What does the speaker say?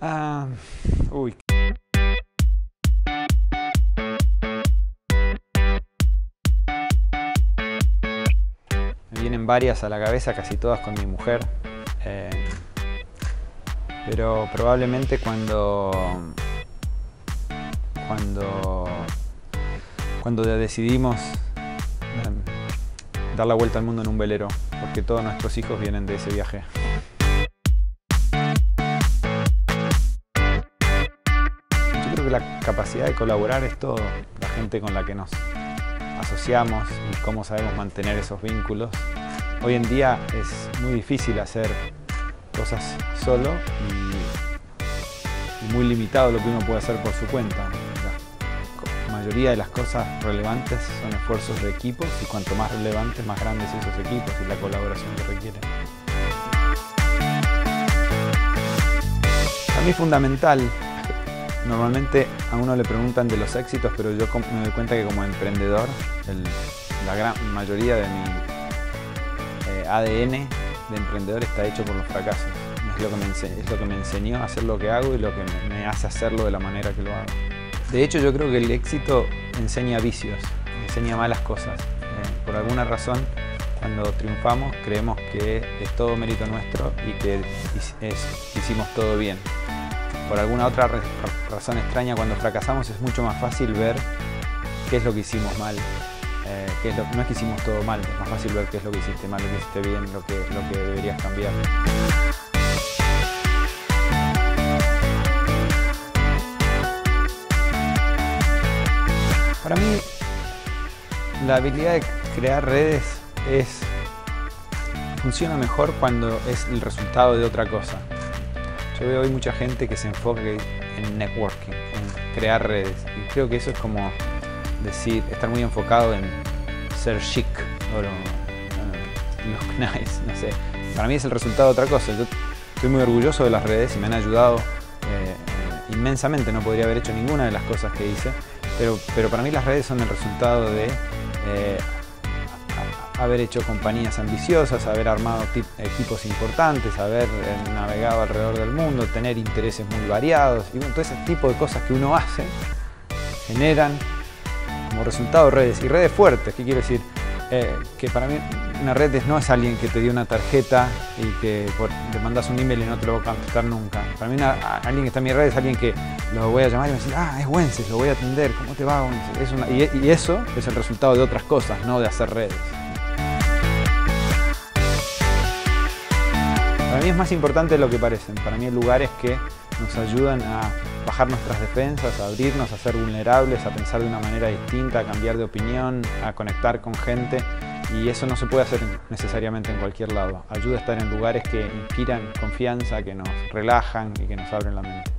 Ah, uy. Me vienen varias a la cabeza, casi todas con mi mujer. Eh, pero probablemente cuando cuando cuando decidimos eh, dar la vuelta al mundo en un velero, porque todos nuestros hijos vienen de ese viaje. La capacidad de colaborar es todo, la gente con la que nos asociamos y cómo sabemos mantener esos vínculos. Hoy en día es muy difícil hacer cosas solo y, y muy limitado lo que uno puede hacer por su cuenta. La mayoría de las cosas relevantes son esfuerzos de equipos y cuanto más relevantes, más grandes esos equipos y la colaboración que requieren. Para mí es fundamental Normalmente a uno le preguntan de los éxitos, pero yo me doy cuenta que como emprendedor, la gran mayoría de mi eh, ADN de emprendedor está hecho por los fracasos. Es lo, que me es lo que me enseñó a hacer lo que hago y lo que me, hace hacerlo de la manera que lo hago. De hecho, yo creo que el éxito enseña vicios, enseña malas cosas. Eh, por alguna razón, cuando triunfamos, creemos que es todo mérito nuestro y que hicimos todo bien por alguna otra razón extraña, cuando fracasamos es mucho más fácil ver qué es lo que hicimos mal. Eh, no es que hicimos todo mal, es más fácil ver qué es lo que hiciste mal, lo que hiciste bien, lo que, lo que deberías cambiar. Para mí, la habilidad de crear redes es funciona mejor cuando es el resultado de otra cosa. Yo veo hoy mucha gente que se enfoque en networking, en crear redes. Y creo que eso es como decir, estar muy enfocado en ser chic o look nice, no sé. Para mí es el resultado de otra cosa. Yo estoy muy orgulloso de las redes y me han ayudado eh, inmensamente. No podría haber hecho ninguna de las cosas que hice, pero, pero para mí las redes son el resultado de eh, haber hecho compañías ambiciosas, haber armado equipos importantes, haber eh, navegado alrededor del mundo, tener intereses muy variados y todo ese tipo de cosas que uno hace generan como resultado redes y redes fuertes. ¿Qué quiero decir? Eh, que para mí una red no es alguien que te dio una tarjeta y que te mandas un email y no te lo va a contestar nunca. Para mí alguien que está en mi red es alguien que lo voy a llamar y me decir, ah, es Wences, lo voy a atender, ¿cómo te va y eso es el resultado de otras cosas, no de hacer redes. Mí es más importante lo que parecen. Para mí hay lugares que nos ayudan a bajar nuestras defensas, a abrirnos, a ser vulnerables, a pensar de una manera distinta, a cambiar de opinión, a conectar con gente. Y eso no se puede hacer necesariamente en cualquier lado. Ayuda a estar en lugares que inspiran confianza, que nos relajan y que nos abren la mente.